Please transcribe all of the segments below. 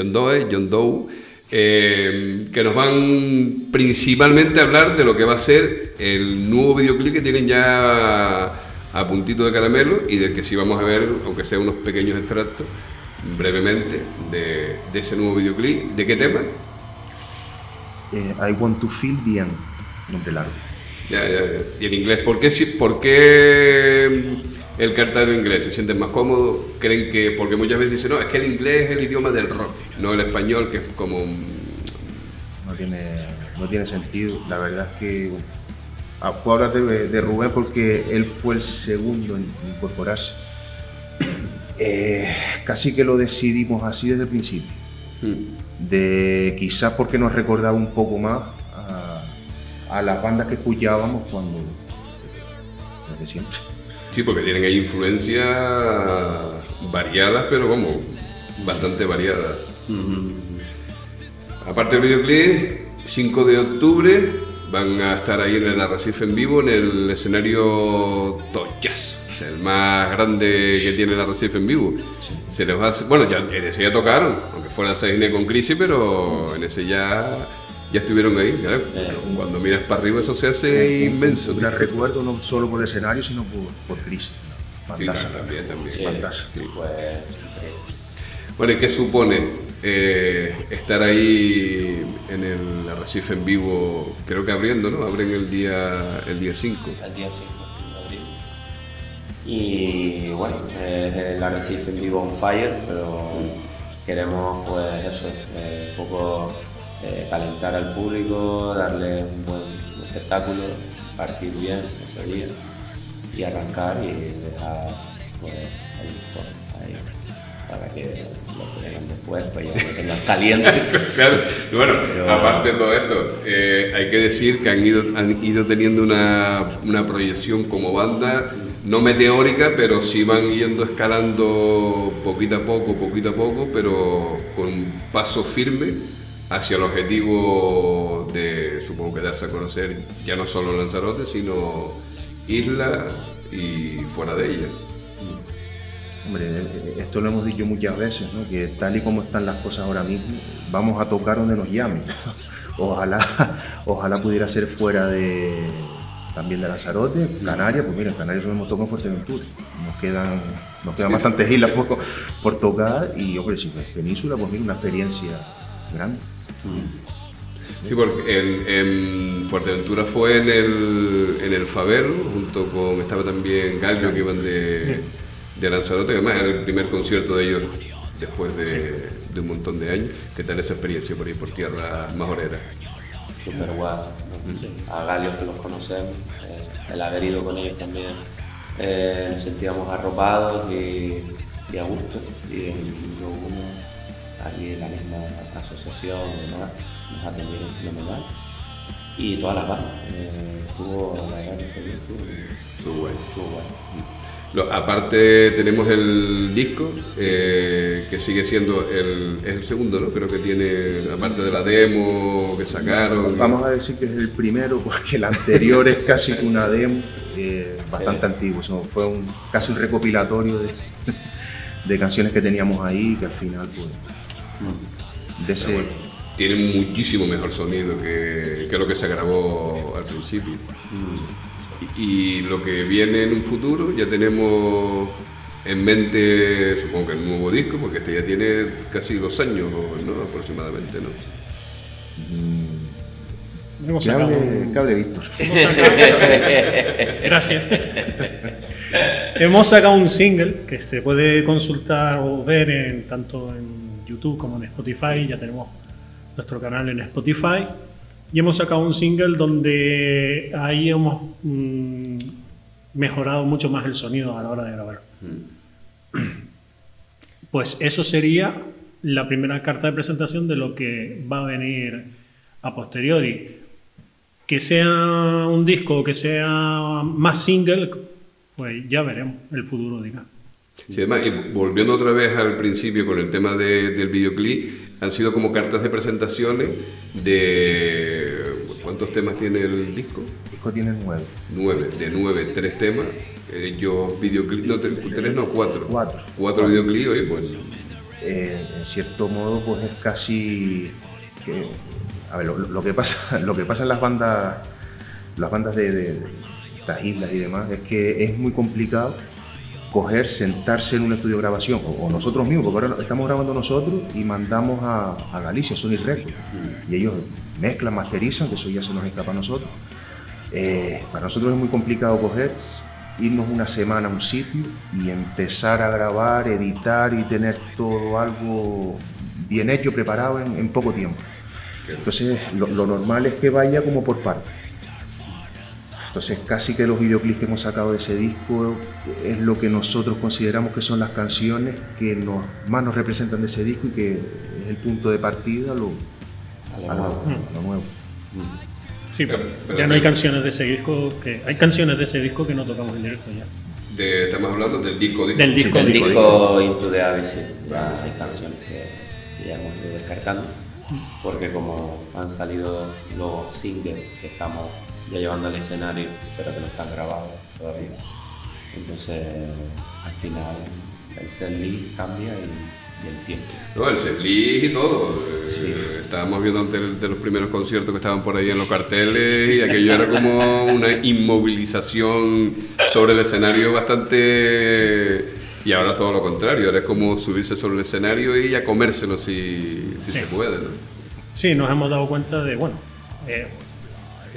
John Doe, John Doe, eh, que nos van principalmente a hablar de lo que va a ser el nuevo videoclip que tienen ya a puntito de caramelo y del que sí vamos a ver, aunque sea unos pequeños extractos, brevemente, de, de ese nuevo videoclip. ¿De qué tema? Eh, I Want to Feel the End, nombre largo. Ya, ya, ya. Y en inglés, ¿por qué, si- por qué el cartero inglés? ¿Se sienten más cómodos? ¿Creen que.? Porque muchas veces dicen, no, es que el inglés es el idioma del rock, no el español, que es como. No tiene, no tiene sentido. La verdad es que ah, puedo hablar de, de Rubén porque él fue el segundo en incorporarse. Eh, casi que lo decidimos así desde el principio. Hmm. De quizás porque nos recordaba un poco más a, a las bandas que escuchábamos cuando desde siempre. Sí, porque tienen ahí influencias variadas, pero como bastante variadas. Aparte del videoclip, 5 de octubre van a estar ahí en el Arrecife en vivo en el escenario Toyas, el más grande que tiene el Arrecife en vivo. Se les va a bueno, ya en ese ya tocaron, aunque fuera Seine con crisis, pero en ese ya ya estuvieron ahí. claro. Cuando miras para arriba eso se hace inmenso. La recuerdo no solo por el escenario, sino por, por Chris. Sí, Fantástico. también, también. Sí, Fantástico. pues, Bueno, ¿y qué supone eh, estar ahí en el Arrecife en vivo? Creo que abriendo, ¿no? Abren el día el día 5. al día 5 de abril. Y bueno, el Arrecife en vivo on fire, pero queremos pues eso, eh, un poco eh, calentar al público, darle un buen espectáculo, partir bien ese día y arrancar y dejar pues ahí, para que lo después pues ya lo tengan caliente. Claro, bueno, Pero- aparte de todo esto, eh, hay que decir que han ido, han ido teniendo una, una proyección como banda, no meteórica, pero sí van yendo escalando poquito a poco, poquito a poco, pero con un paso firme hacia el objetivo de, supongo que darse a conocer ya no solo Lanzarote, sino isla y fuera de ella. Hombre, eh, esto lo hemos dicho muchas veces, ¿no? que tal y como están las cosas ahora mismo, vamos a tocar donde nos llamen. Ojalá, ojalá pudiera ser fuera de también de Lanzarote, Canarias, pues mira, en Canarias no hemos tocado en Fuerteventura. Nos quedan, nos quedan bastantes islas por, por tocar y hombre, si es península, pues mira, una experiencia grande. Sí, porque en, en Fuerteventura fue en el, en el Faber, junto con, estaba también Gallo, que iban de, de Lanzarote, además era el primer concierto de ellos después de, de un montón de años. ¿Qué tal esa experiencia por ahí por tierra majoreras? súper guay. ¿no? A Galios que los conocemos, eh, el haber ido con ellos también, eh, nos sentíamos arropados y, y a gusto. Y el uno, allí en la misma asociación y demás, nos atendieron fenomenal. Y todas las bandas, eh, estuvo, la verdad que día estuvo, Muy guay. estuvo guay. Lo- aparte tenemos el disco, eh, que sigue siendo el, es el segundo, ¿no? Creo que tiene, aparte de la demo que sacaron. Vamos a decir que es el primero porque el anterior es casi una demo eh, bastante antiguo. Eso fue un, casi un recopilatorio de, de canciones que teníamos ahí que al final pues de ese tiene muchísimo mejor sonido que, que lo que se grabó al principio. Y, y lo que viene en un futuro, ya tenemos en mente, supongo que el nuevo disco, porque este ya tiene casi dos años ¿no? aproximadamente, ¿no? Hemos que sacado, hable Víctor. hemos sacado- Gracias. Hemos sacado un single que se puede consultar o ver en, tanto en YouTube como en Spotify. Ya tenemos nuestro canal en Spotify. Y hemos sacado un single donde ahí hemos mm, mejorado mucho más el sonido a la hora de grabar. Pues eso sería la primera carta de presentación de lo que va a venir a posteriori. Que sea un disco o que sea más single, pues ya veremos, el futuro dirá. Sí, además, y volviendo otra vez al principio con el tema de- del videoclip, han sido como cartas de presentaciones de... ¿Cuántos temas tiene el disco? El disco tiene nueve, Nueve, de nueve, tres temas. Ellos videoclip, no, tres, no, cuatro. Cuatro. Cuatro videoclips, oye, pues eh, en cierto modo, pues es casi... a ver, lo, que pasa, lo que pasa en las bandas, las bandas de, de, las islas y demás, es que es muy complicado coger, sentarse en un estudio de grabación, o, nosotros mismos, porque ahora estamos grabando nosotros y mandamos a, a Galicia, Sony Records, y ellos mezclan, masterizan, que eso ya se nos escapa a nosotros. Eh, para nosotros es muy complicado coger, irnos una semana a un sitio y empezar a grabar, editar y tener todo algo bien hecho, preparado en, poco tiempo. Entonces lo, normal es que vaya como por partes. Entonces casi que los videoclips que hemos sacado de ese disco es lo que nosotros consideramos que son las canciones que nos, más nos representan de ese disco y que es el punto de partida a lo, nuevo. Sí, pero, ya no hay canciones de ese disco que hay canciones de ese disco que no tocamos en directo ya. De, estamos hablando del disco, disco. del disco, del disco, Into the Abyss, ya hay canciones que ya hemos ido descartando porque como han salido los singles que estamos ya llevando al escenario, pero que no están grabados todavía. Entonces, al final, el setlist cambia y, el tiempo. No, el setlist y todo. Eh, estábamos viendo antes de los primeros conciertos que estaban por ahí en los carteles y aquello era como una inmovilización sobre el escenario bastante... Y ahora todo lo contrario, ahora es como subirse sobre el escenario y a comérselo si, si se puede. ¿no? Sí, nos hemos dado cuenta de, bueno, eh,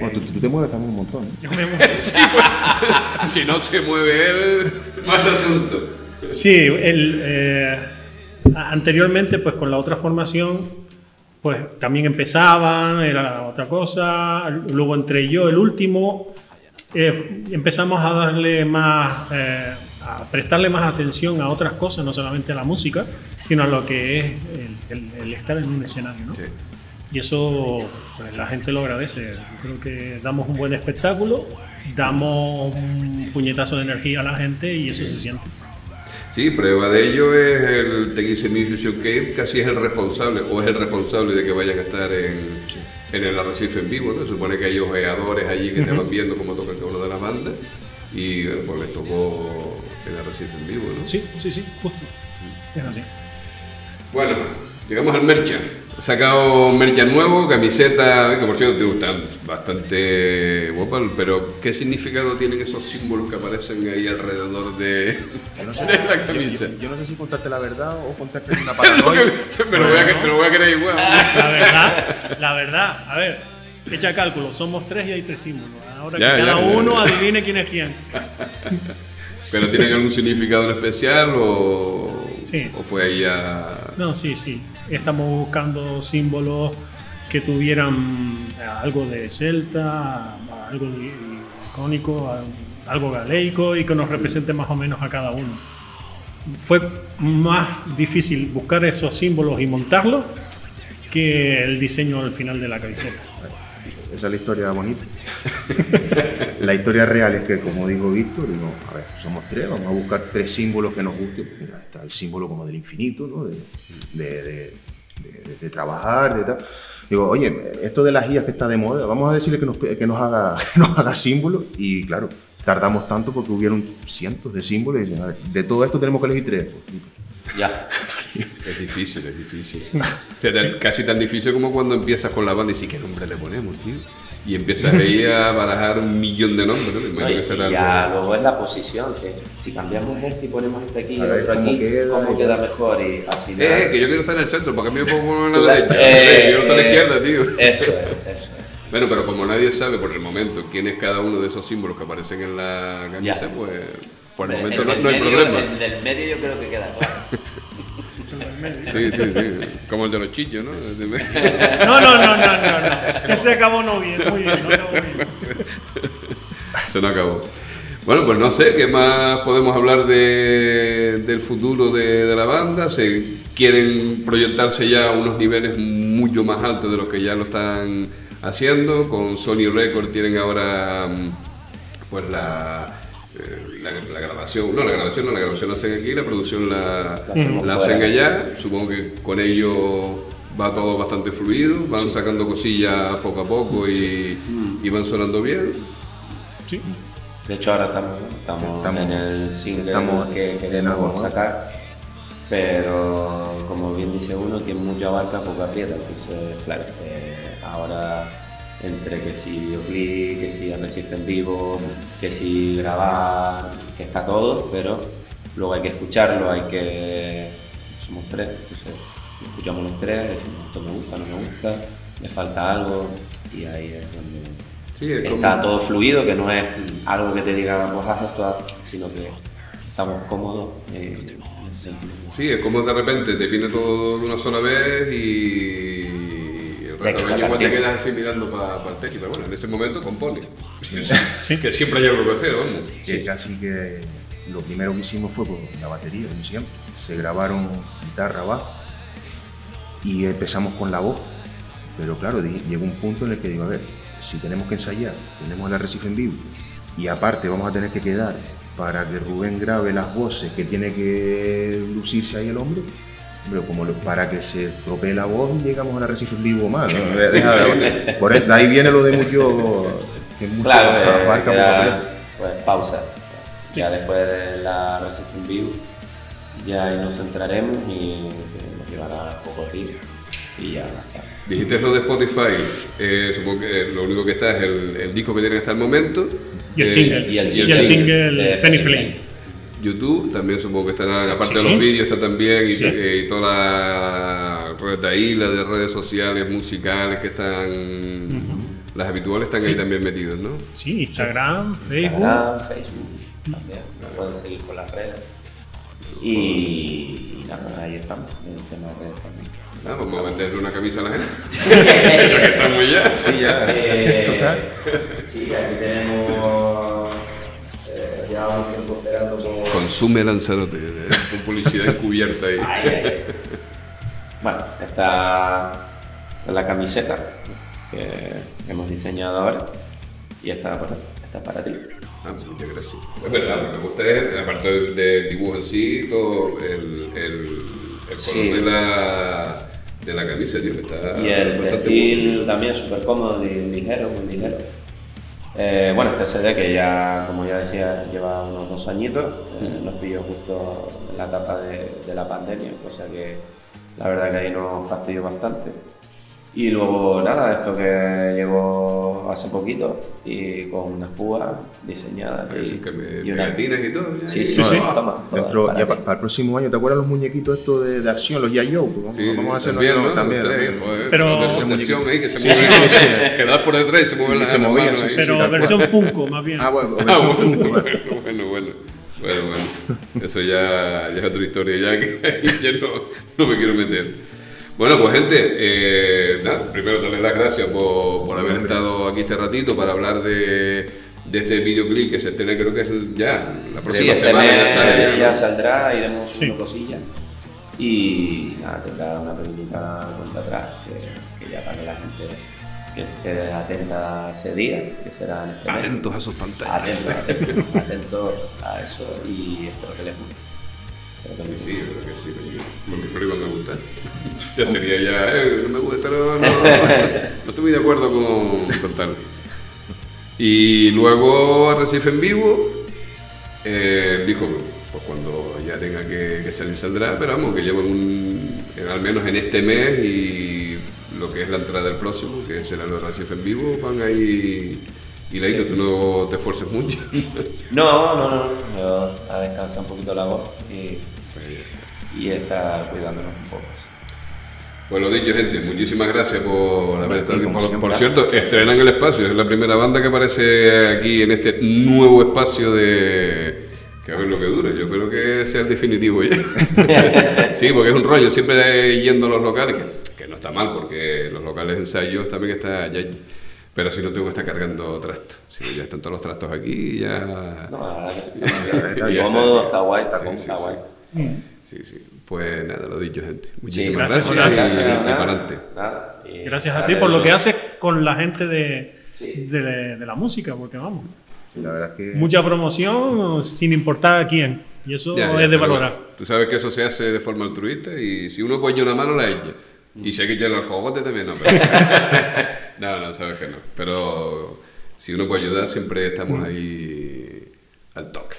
bueno, tú, te mueves también un montón. Yo me muevo. Pues, si no se mueve él, más asunto. Sí, el, eh, anteriormente, pues con la otra formación, pues también empezaban, era otra cosa. Luego entré yo, el último, eh, empezamos a darle más, eh, a prestarle más atención a otras cosas, no solamente a la música, sino a lo que es el, estar en un escenario, ¿no? Y eso pues, la gente lo agradece. creo que damos un buen espectáculo, damos un puñetazo de energía a la gente y eso se siente. Sí, prueba de ello es el Teguise Music Cave, casi es el responsable, o es el responsable de que vayan a estar en, en el arrecife en vivo, ¿no? Supone que hay ojeadores allí que te van viendo cómo tocan cada una de las bandas y pues les tocó el arrecife en vivo, ¿no? Sí, sí, sí, justo. Es así. Bueno, llegamos al mercha. He sacado mercha nuevo, camiseta, que por cierto te gustan bastante guapas, pero ¿qué significado tienen esos símbolos que aparecen ahí alrededor de, la camisa? Yo, no sé si contarte la verdad o contarte una paranoia. me, lo voy a, me lo voy a creer igual. La verdad, la verdad, a ver, echa cálculo, somos tres y hay tres símbolos. Ahora que cada uno adivine quién es quién. ¿Pero tienen algún significado especial o, o fue ahí a...? No, sí, sí estamos buscando símbolos que tuvieran eh, algo de celta, algo icónico, algo galeico y que nos represente más o menos a cada uno. Fue más difícil buscar esos símbolos y montarlos que el diseño al final de la camiseta. Esa es la historia bonita. la historia real es que, como dijo Víctor, digo, a ver, somos tres, vamos a buscar tres símbolos que nos gusten. Mira, está el símbolo como del infinito, ¿no? de, de, trabajar, de tal. Digo, oye, esto de las guías que está de moda, vamos a decirle que nos, que nos, haga, nos haga símbolos y claro, tardamos tanto porque hubieron cientos de símbolos y de todo esto tenemos que elegir tres. Ya. Es difícil, es difícil. Casi tan difícil como cuando empiezas con la banda y dices, ¿qué nombre le ponemos, tío? y empiezas ahí a barajar un millón de nombres, ¿no? y ya, luego es la posición, que si cambiamos este y ponemos este aquí y otro aquí, ¿cómo queda mejor? Y al final... Eh, que yo quiero estar en el centro, porque a mí me pongo en la derecha, eh, yo no estoy a la izquierda, tío. Eso es, eso Bueno, pero como nadie sabe por el momento quién es cada uno de esos símbolos que aparecen en la camisa, pues por el momento no, hay problema. En el medio yo creo que queda claro. Sí, sí, sí. Como el de los chillos, ¿no? No, no, no, no, no, no. Que se acabó no bien, muy bien, no acabó bien. Se no acabó. Bueno, pues no sé qué más podemos hablar de, del futuro de, de, la banda. Se quieren proyectarse ya a unos niveles mucho más altos de los que ya lo están haciendo. Con Sony Record tienen ahora mm, pues la la, grabación, no, la grabación no, la grabación la hacen aquí, la producción la, hacen allá. Supongo que con ello va todo bastante fluido, van sacando cosillas poco a poco y, van sonando bien. Sí. De hecho ahora estamos, en el single que queremos sacar, pero como quien mucho abarca, poco aprieta. Entonces, claro, eh, ahora entre que si videoclip, que si Arrecife en vivo, que si grabar, que está todo, pero luego hay que escucharlo, hay que... Somos tres, entonces escuchamos los tres, decimos esto me gusta, no me gusta, me falta algo y ahí es donde Sí, es está como- todo fluido, que no es algo que te diga pues haz esto, sino que estamos cómodos eh. Sí, es como de repente te viene todo de una sola vez y hay que igual te quedas así mirando para el techo, pero bueno, en ese momento compone. Sí. que siempre hay algo que hacer, vamos. Que casi que lo primero que hicimos fue por la batería, como siempre. Se grabaron guitarra, bajo y empezamos con la voz. Pero claro, llegó un punto en el que digo, a ver, si tenemos que ensayar, tenemos el arrecife en vivo y aparte vamos a tener que quedar para que Rubén grabe las voces que tiene que lucirse ahí el hombre. Hombre, como lo- para que se estropee la voz, llegamos al arrecife en vivo más. ¿no? De- deja de- por ahí- de ahí viene lo de mucho. Que mucho Claro, eh, mucho pues pausa. Ya después de la Resistance View, ya ahí nos centraremos y eh, nos llevará poco tiempo y ya la sala. Dijiste lo de Spotify, eh, supongo que lo único que está es el, el disco que tienen hasta el momento. Y el Eh, single. y el Y el single Penny Penny Flame. YouTube también supongo que estará, aparte de Sí. los vídeos, está también y, Sí. eh, y toda la red de ahí, la de redes sociales, musicales que están, las habituales están ahí también metidos, ¿no? Sí, Instagram, Facebook. Instagram, Facebook también, nos pueden seguir por las redes. Y, y nada, ahí estamos, en el tema de redes también. Ah, vamos a venderle una camisa a la gente. ya que estamos ya. Sí, ya. Eh, Total. Sí, aquí tenemos. Consume Lanzarote, con publicidad encubierta ahí. Ay, ay. Bueno, esta es la camiseta que hemos diseñado ahora y esta, bueno, esta es para ti. Ah, pues muchas gracias. Es verdad, me gusta es, aparte del, del dibujo en sí, todo el, el, el color Sí. de, la, de la camisa, tío, que está Y el también súper cómodo y ligero, muy ligero. Eh, bueno, este CD que ya, como ya decía, lleva unos dos añitos, eh, nos pilló justo en la etapa de, de la pandemia, cosa que la verdad que ahí nos fastidió bastante. Y luego nada, esto que llegó hace poquito y con unas púas diseñadas Parece y, que me, y una- y todo. Sí, sí, Sí, sí. toma, toma, Dentro, para ya para el próximo año, ¿te acuerdas los muñequitos estos de, de acción, los Yayo? Pues vamos, Sí, vamos a hacer también, ¿no? también. También. joder, Pero- de fundación ahí que se Sí, mueven, sí, sí, sí. que das por detrás y se mueven Y las se las movían, manos sí, Pero versión Funko, más bien. Ah, bueno, Ah, versión bueno, Funko, bueno, bueno, bueno. Bueno, bueno. Eso ya, ya es otra historia, ya que ya no, no me quiero meter. Bueno, pues gente, eh, nada, primero darles las gracias por, por haber estado aquí este ratito para hablar de, de este videoclip que se estrena, creo que es ya la Sí, próxima este semana. mes ya sale ya, ya ¿no? saldrá, iremos Sí. subiendo cosillas. Y nada, tendrá una pequeñita cuenta atrás que, que ya para que la gente que esté atenta a ese día, que será en este mes. Atentos a sus pantallas. Atentos, atentos, atentos a eso y espero que les guste. Sí, sí, yo creo que sí, porque creo que iban a gustar. Ya sería ya, eh, me gusta, no, no, no, muy de acuerdo con, con tal. Y luego Arrecife en vivo, eh, dijo, pues cuando ya tenga que, que salir saldrá, pero vamos, que llevan un, en- al menos en este mes y lo que es la entrada del próximo, que será lo de Arrecife en vivo, van ahí y Leito, tú no te esfuerces mucho. No, no, no, yo a descansar un poquito la voz y, y estar cuidándonos un poco. Pues lo dicho, gente, muchísimas gracias por haber estado aquí. Por, por cierto, estrenan el espacio, es la primera banda que aparece aquí en este nuevo espacio de... Que a ver lo que dura, yo creo que sea el definitivo ya. sí, porque es un rollo, siempre yendo a los locales, que, que no está mal, porque los locales de ensayos también está ya... Pero si no tengo que estar cargando trastos. Si ya están todos los trastos aquí, ya... No, la verdad que sí. Está cómodo, está guay, está, Sí, cómodo, sí, está sí. guay. Sí, sí. Pues nada, lo dicho, gente. Sí, Muchísimas gracias, gracias, gracias, y, y nada, para adelante. nada, y Gracias a ti por lo que haces con la gente de, Sí. de, de la música, porque vamos, La verdad es que. mucha promoción sin importar a quién. Y eso Ya, ya, es de valorar. Tú sabes que eso se hace de forma altruista y si uno pone una mano la echa. Y hay que echarle al cogote también, no. Pero... no, no, sabes que no. Pero si uno puede ayudar, siempre estamos ahí al toque.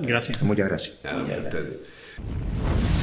Gracias. Muchas gracias. Nada, Muchas ustedes.